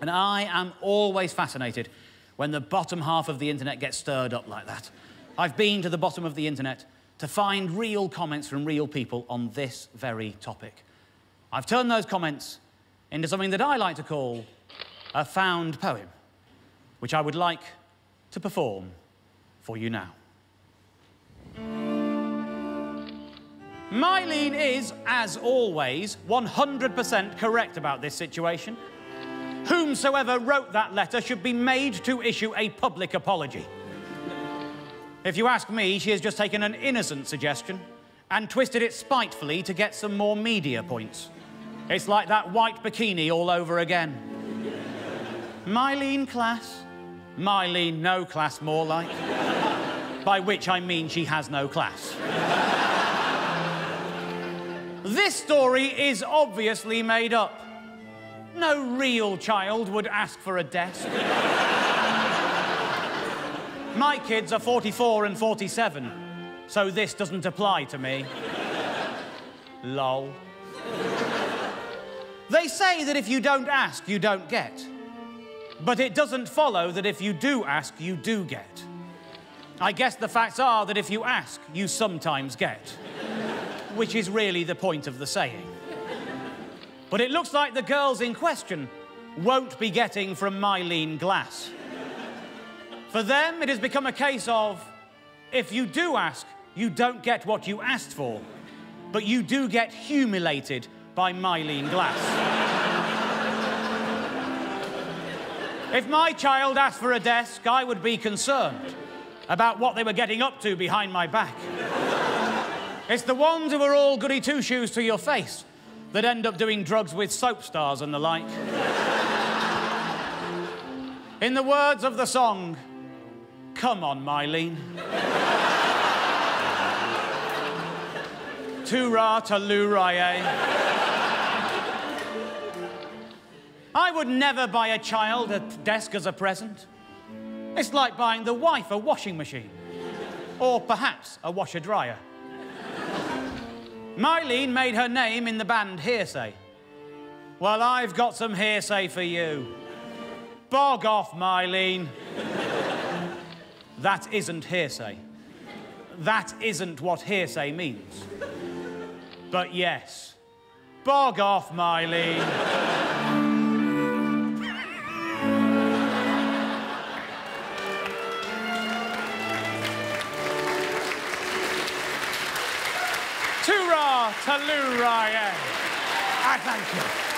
And I am always fascinated when the bottom half of the internet gets stirred up like that. I've been to the bottom of the internet to find real comments from real people on this very topic. I've turned those comments into something that I like to call a found poem, which I would like to perform for you now. Myleene is, as always, 100% correct about this situation. Whomsoever wrote that letter should be made to issue a public apology. If you ask me, she has just taken an innocent suggestion and twisted it spitefully to get some more media points. It's like that white bikini all over again. Myleene Klass? Myleene no class, more like. By which I mean she has no class. this story is obviously made up. No real child would ask for a desk. My kids are 44 and 47, so this doesn't apply to me. Lol. They say that if you don't ask, you don't get. But it doesn't follow that if you do ask, you do get. I guess the facts are that if you ask, you sometimes get. Which is really the point of the saying. But it looks like the girls in question won't be getting from Myleene Klass. For them, it has become a case of if you do ask, you don't get what you asked for, but you do get humiliated by Myleene Klass. if my child asked for a desk, I would be concerned about what they were getting up to behind my back. it's the ones who are all goody two shoes to your face that end up doing drugs with soap stars and the like. In the words of the song, Come on, Myleene. Luraye. I would never buy a child a desk as a present. It's like buying the wife a washing machine. Or perhaps a washer dryer. Myleene made her name in the band Hear'Say. Well, I've got some hearsay for you. Bog off, Myleene. that isn't hearsay. That isn't what hearsay means. But yes, bog off, Myleene. Ryan. Ah, I thank you.